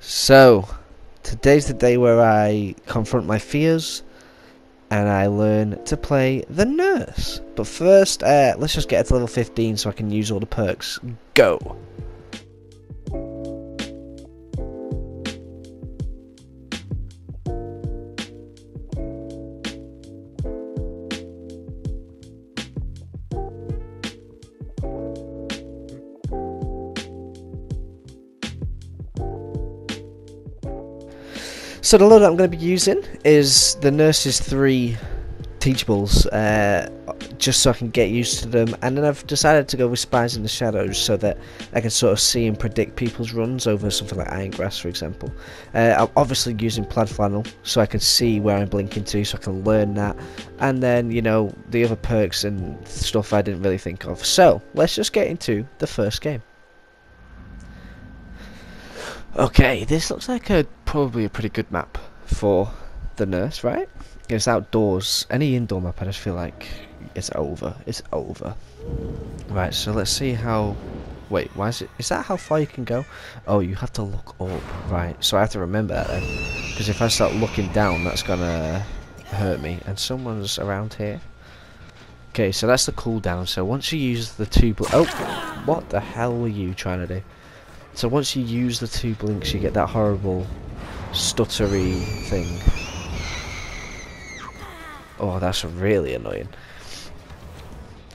So, today's the day where I confront my fears and I learn to play the nurse. But first, uh, let's just get to level 15 so I can use all the perks. Go! So the load I'm going to be using is the Nurse's 3 teachables, uh, just so I can get used to them, and then I've decided to go with Spies in the Shadows so that I can sort of see and predict people's runs over something like Iron Grasp, for example. Uh, I'm obviously using Plaid Flannel so I can see where I'm blinking to, so I can learn that, and then, you know, the other perks and stuff I didn't really think of. So, let's just get into the first game. Okay, this looks like a probably a pretty good map for the nurse, right? It's outdoors. Any indoor map, I just feel like it's over. It's over. Right, so let's see how... Wait, why is it... Is that how far you can go? Oh, you have to look up. Right, so I have to remember that then. Because if I start looking down, that's gonna hurt me. And someone's around here. Okay, so that's the cooldown. So once you use the two... Oh! What the hell were you trying to do? So once you use the two blinks, you get that horrible stuttery thing. Oh, that's really annoying.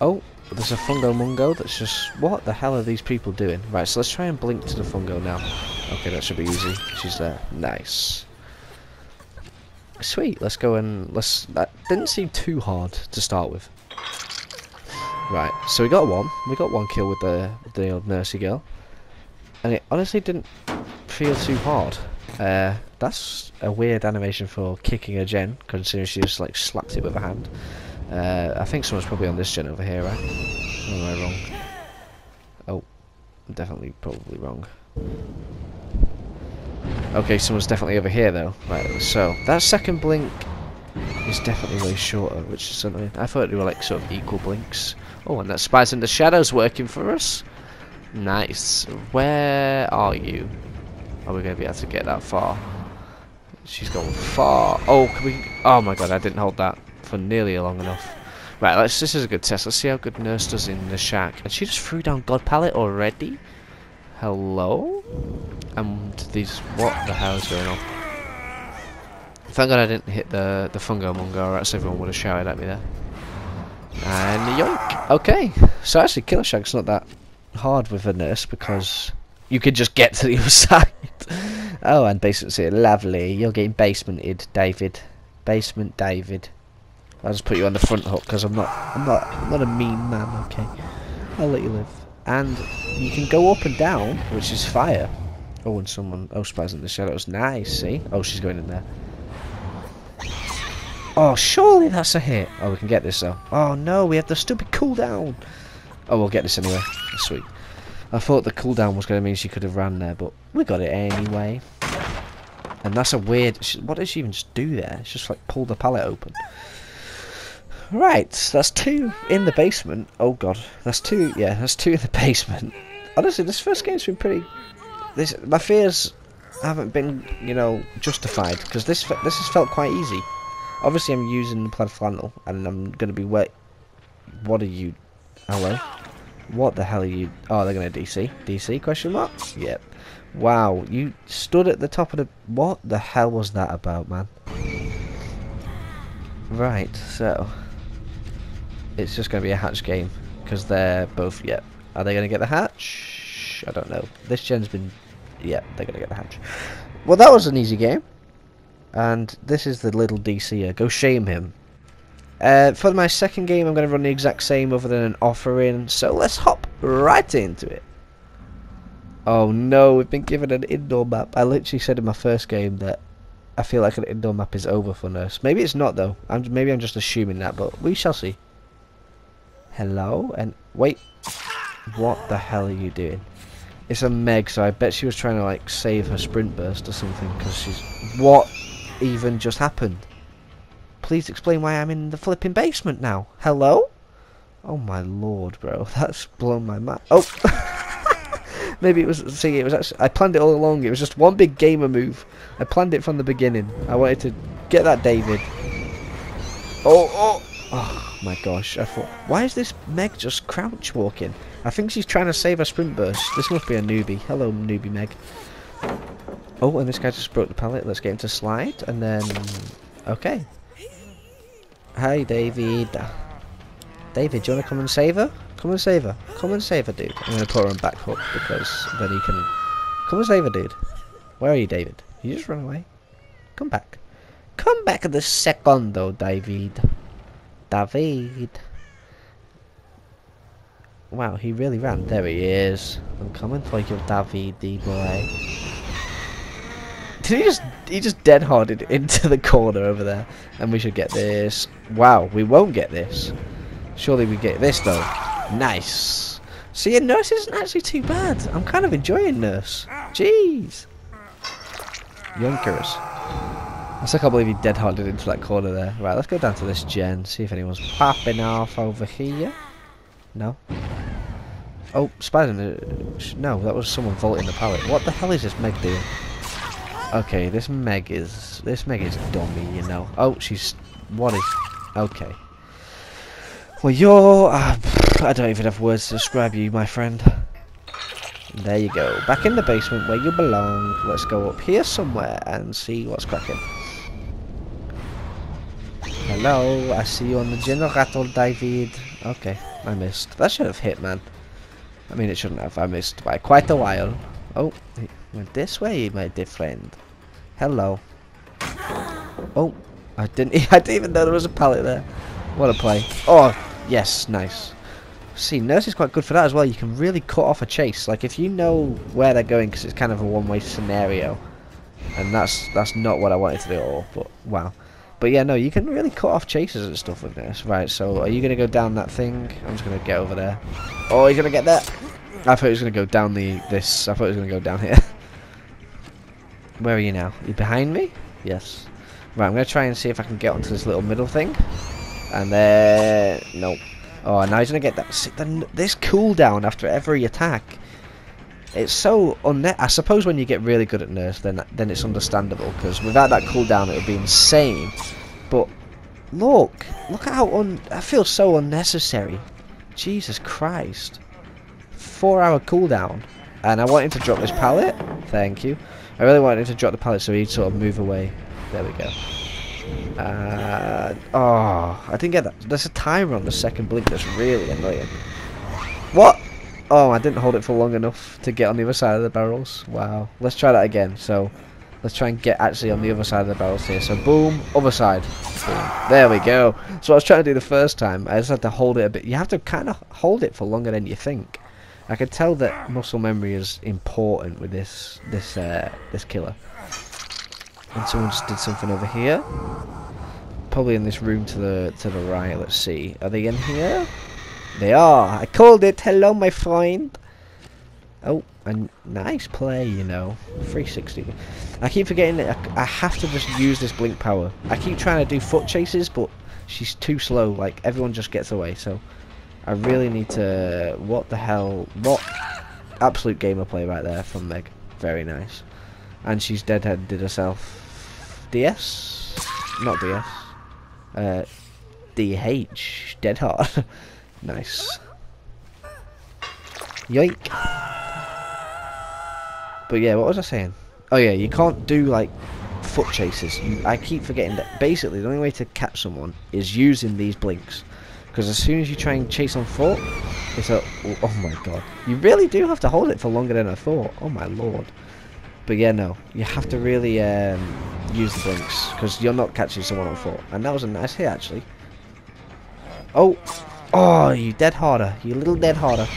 Oh, there's a Fungo Mungo that's just... What the hell are these people doing? Right, so let's try and blink to the Fungo now. Okay, that should be easy. She's there. Nice. Sweet, let's go and... let's. That didn't seem too hard to start with. Right, so we got one. We got one kill with the, the old nursey girl and it honestly didn't feel too hard. Uh, that's a weird animation for kicking a gen, considering she just like slapped it with her hand. Uh, I think someone's probably on this gen over here, right? Or am I wrong? Oh, definitely probably wrong. Okay, someone's definitely over here though. Right, so that second blink is definitely way shorter, which is something I thought they were like sort of equal blinks. Oh, and that Spies in the Shadows working for us. Nice. Where are you? Are we going to be able to get that far? She's going far. Oh, can we... Oh my god, I didn't hold that for nearly long enough. Right, let's, this is a good test. Let's see how good Nurse does in the shack. And she just threw down God Pallet already? Hello? And these... What the hell is going on? Thank god I didn't hit the, the Fungo Mungo, or else everyone would have shouted at me there. And yoink! Okay, so actually Killer Shack's not that hard with a nurse because you could just get to the other side. oh, and basement's here. Lovely. You're getting basemented, David. Basement, David. I'll just put you on the front hook because I'm not, I'm not, I'm not a mean man. Okay, I'll let you live. And you can go up and down, which is fire. Oh, and someone, oh, spies in the shadows. Nice. See? Oh, she's going in there. Oh, surely that's a hit. Oh, we can get this though. Oh no, we have the stupid cooldown. Oh, we'll get this anyway. Sweet. I thought the cooldown was going to mean she could have ran there, but we got it anyway. And that's a weird... What did she even just do there? It's just like pull the pallet open. Right, that's two in the basement. Oh god, that's two. Yeah, that's two in the basement. Honestly, this first game's been pretty. This my fears haven't been, you know, justified because this this has felt quite easy. Obviously, I'm using the plaid flannel, and I'm going to be wet. What are you? Hello. What the hell are you... Oh, they're going to DC. DC, question mark? Yep. Wow, you stood at the top of the... What the hell was that about, man? Right, so... It's just going to be a hatch game. Because they're both... Yep. Are they going to get the hatch? I don't know. This gen's been... Yep, they're going to get the hatch. Well, that was an easy game. And this is the little DCer. Go shame him. Uh, for my second game, I'm going to run the exact same other than an offering. So let's hop right into it. Oh no, we've been given an indoor map. I literally said in my first game that I feel like an indoor map is over for Nurse. Maybe it's not though. I'm, maybe I'm just assuming that, but we shall see. Hello? And wait. What the hell are you doing? It's a Meg, so I bet she was trying to like save her sprint burst or something because she's... What even just happened? Please explain why I'm in the flipping basement now. Hello? Oh my lord, bro. That's blown my mind. Oh! Maybe it was. See, it was actually. I planned it all along. It was just one big gamer move. I planned it from the beginning. I wanted to get that David. Oh, oh, oh my gosh! I thought, why is this Meg just crouch walking? I think she's trying to save a sprint burst. This must be a newbie. Hello, newbie Meg. Oh, and this guy just broke the pallet. Let's get him to slide, and then... Okay. Hi, David. David, do you want to come and save her? Come and save her. Come and save her, dude. I'm going to put her on back hook, because then he can... Come and save her, dude. Where are you, David? You just run away. Come back. Come back in the secondo, David. David. Wow, he really ran. There he is. I'm coming for you, David, boy. Did he just he just dead harded into the corner over there? And we should get this. Wow, we won't get this. Surely we get this though. Nice. See, your Nurse isn't actually too bad. I'm kind of enjoying Nurse. Jeez. Yonkers. I still can't believe he dead harded into that corner there. Right, let's go down to this gen, see if anyone's popping off over here. No. Oh, Spider. No, that was someone vaulting the pallet. What the hell is this Meg doing? Okay, this Meg is this Meg is dummy, you know. Oh, she's what is? Okay. Well, you're. Uh, I don't even have words to describe you, my friend. There you go. Back in the basement where you belong. Let's go up here somewhere and see what's cracking. Hello, I see you on the generator, David. Okay, I missed. That should have hit, man. I mean, it shouldn't have. I missed by quite a while. Oh, went this way, my dear friend. Hello. Oh, I didn't. I didn't even know there was a pallet there. What a play! Oh, yes, nice. See, nurse is quite good for that as well. You can really cut off a chase. Like if you know where they're going, because it's kind of a one-way scenario, and that's that's not what I wanted to do at all. But wow. But yeah, no, you can really cut off chases and stuff with this. Right, so are you going to go down that thing? I'm just going to get over there. Oh, he's going to get there. I thought he was going to go down the this. I thought he was going to go down here. Where are you now? You behind me? Yes. Right, I'm going to try and see if I can get onto this little middle thing. And then... Nope. Oh, now he's going to get that... See, the, this cooldown after every attack. It's so unnet. I suppose when you get really good at Nurse, then then it's understandable, because without that cooldown it would be insane. But, look. Look at how un... I feel so unnecessary. Jesus Christ. Four hour cooldown. And I want him to drop this pallet. Thank you. I really wanted him to drop the pallet so he'd sort of move away. There we go. Uh, oh, I didn't get that. There's a timer on the second blink that's really annoying. What? Oh, I didn't hold it for long enough to get on the other side of the barrels. Wow. Let's try that again. So, let's try and get actually on the other side of the barrels here. So, boom, other side. Boom. There we go. So, I was trying to do the first time. I just had to hold it a bit. You have to kind of hold it for longer than you think. I could tell that muscle memory is important with this this uh, this killer. And someone just did something over here. Probably in this room to the to the right. Let's see. Are they in here? They are. I called it. Hello, my friend. Oh, a nice play, you know. 360. I keep forgetting that I, I have to just use this blink power. I keep trying to do foot chases, but she's too slow. Like, everyone just gets away, so... I really need to... What the hell? What? Absolute gamer play right there from Meg. Very nice. And she's deadheaded herself. DS? Not DS. Uh, DH. Dead hard. nice. Yoink. But yeah, what was I saying? Oh yeah, you can't do like foot chases. You, I keep forgetting that basically the only way to catch someone is using these blinks. Because as soon as you try and chase on foot, it's a... Oh my god. You really do have to hold it for longer than I thought. Oh my lord. But yeah, no. You have to really um, use the. Because you're not catching someone on foot. And that was a nice hit, actually. Oh! Oh, you dead harder. You little dead harder.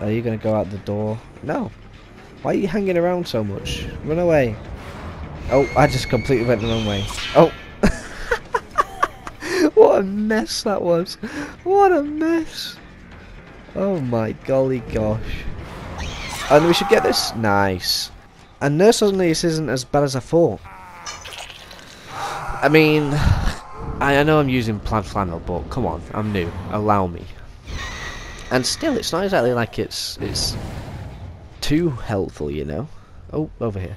Are you going to go out the door? No. Why are you hanging around so much? Run away. Oh, I just completely went the wrong way. Oh! what a mess that was. What a mess. Oh my golly gosh. And we should get this. Nice. And Nurse suddenly this isn't as bad as I thought. I mean, I, I know I'm using plaid flannel, but come on, I'm new. Allow me. And still, it's not exactly like it's it's too helpful, you know. Oh, over here.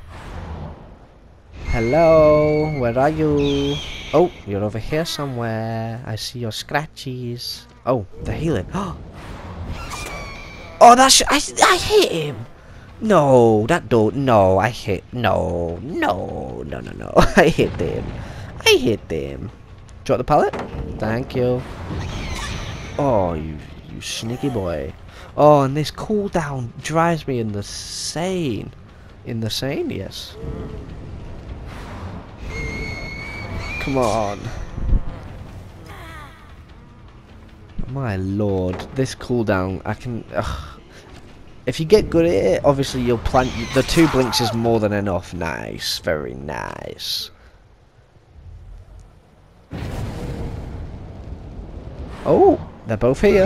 Hello, where are you? Oh, you're over here somewhere. I see your scratches. Oh, the healing. Oh, that's I I hit him. No, that don't. No, I hit. No, no, no, no, no. I hit them. I hit them. Drop the pallet. Thank you. Oh, you, you sneaky boy. Oh, and this cooldown drives me insane. Insane, yes. Come on. My lord, this cooldown, I can... Ugh. If you get good at it, obviously you'll plant... The two blinks is more than enough. Nice, very nice. Oh, they're both here.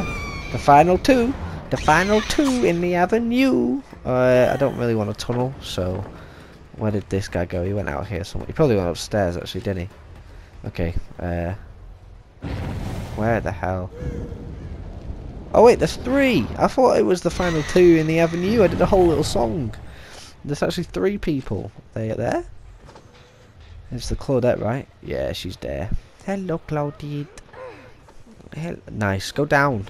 The final two. The final two in the avenue. Uh, I don't really want a tunnel, so... Where did this guy go? He went out here somewhere. He probably went upstairs, actually, didn't he? Okay, uh... Where the hell? Oh wait, there's three! I thought it was the final two in the avenue. I did a whole little song. There's actually three people. They are there? It's the Claudette, right? Yeah, she's there. Hello, Claudette. Hell, nice. Go down.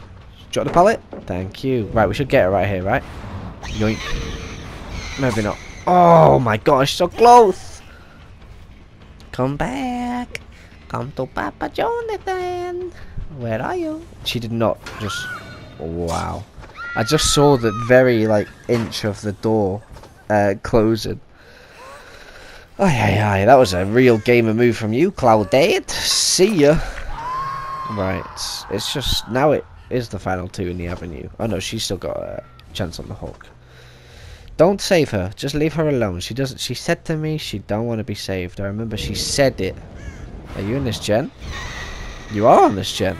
Drop the pallet. Thank you. Right, we should get it right here, right? Yoink. Maybe not. Oh my gosh, so close! Come back. Come to Papa Jonathan. Where are you? She did not just... Wow. I just saw the very, like, inch of the door uh, closing. Aye, aye, aye. That was a real gamer move from you, Claudette. See ya. Right. It's just... Now it is the final two in the avenue. Oh, no. She's still got a chance on the hook. Don't save her. Just leave her alone. She doesn't... She said to me she don't want to be saved. I remember she said it. Are you in this gen? You are on this gen.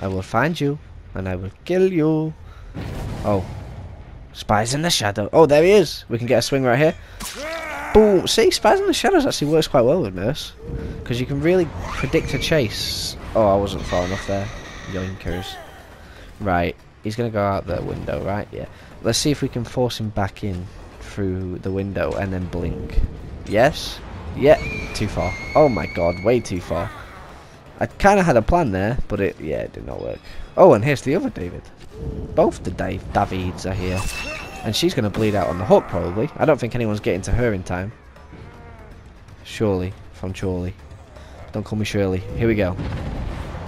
I will find you, and I will kill you. Oh. Spies in the shadow. Oh, there he is. We can get a swing right here. Boom. See, Spies in the Shadows actually works quite well with Nurse. Because you can really predict a chase. Oh, I wasn't far enough there. Yoinkers. Right. He's going to go out the window, right? Yeah. Let's see if we can force him back in through the window and then blink. Yes? Yeah, too far. Oh my god, way too far. I kind of had a plan there, but it, yeah, it did not work. Oh, and here's the other David. Both the Dave Davids are here. And she's going to bleed out on the hook, probably. I don't think anyone's getting to her in time. Surely, from Chorley. Don't call me Shirley. Here we go.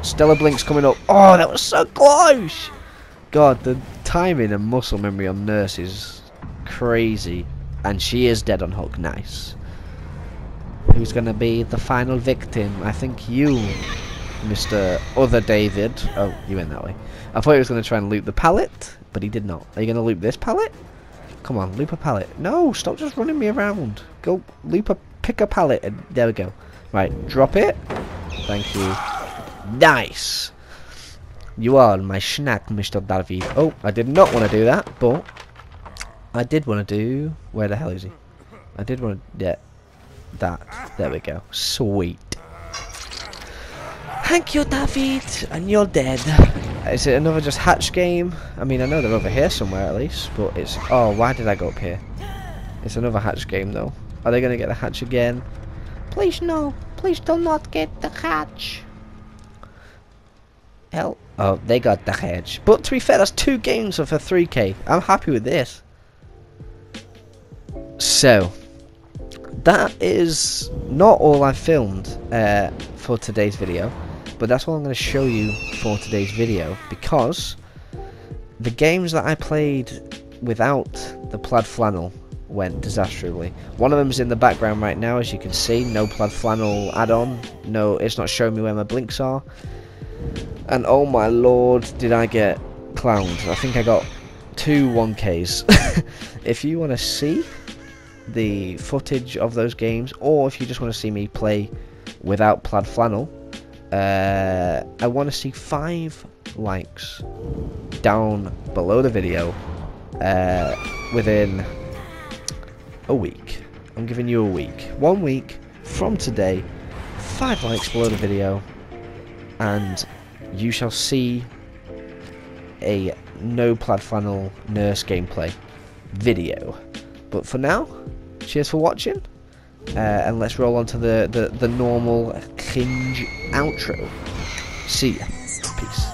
Stella Blink's coming up. Oh, that was so close! God, the timing and muscle memory on Nurse is crazy. And she is dead on hook. Nice. Who's going to be the final victim? I think you, Mr. Other David. Oh, you went that way. I thought he was going to try and loop the pallet, but he did not. Are you going to loop this pallet? Come on, loop a pallet. No, stop just running me around. Go loop a, pick a pallet, and there we go. Right, drop it. Thank you. Nice. You are my snack, Mr. David. Oh, I did not want to do that, but I did want to do... Where the hell is he? I did want to... Yeah, that. There we go. Sweet. Thank you, David. And you're dead. Is it another just hatch game? I mean, I know they're over here somewhere at least, but it's... Oh, why did I go up here? It's another hatch game, though. Are they going to get the hatch again? Please, no. Please do not get the hatch. Hell. Oh, they got the hatch. But to be fair, that's two games of a 3k. I'm happy with this. So, that is not all I filmed uh, for today's video, but that's all I'm going to show you for today's video because the games that I played without the plaid flannel went disastrously. One of them is in the background right now, as you can see. No plaid flannel add-on. No, it's not showing me where my blinks are. And oh my lord, did I get clowned. I think I got two 1Ks. if you want to see the footage of those games, or if you just want to see me play without plaid flannel, uh, I want to see five likes down below the video uh, within a week. I'm giving you a week. One week from today, five likes below the video, and you shall see a no plaid flannel nurse gameplay video. But for now, cheers for watching. Uh, and let's roll on to the, the, the normal cringe outro. See ya. Peace.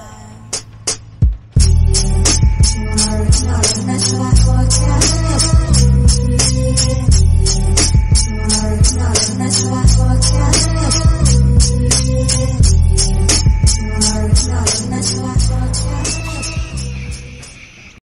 That's what I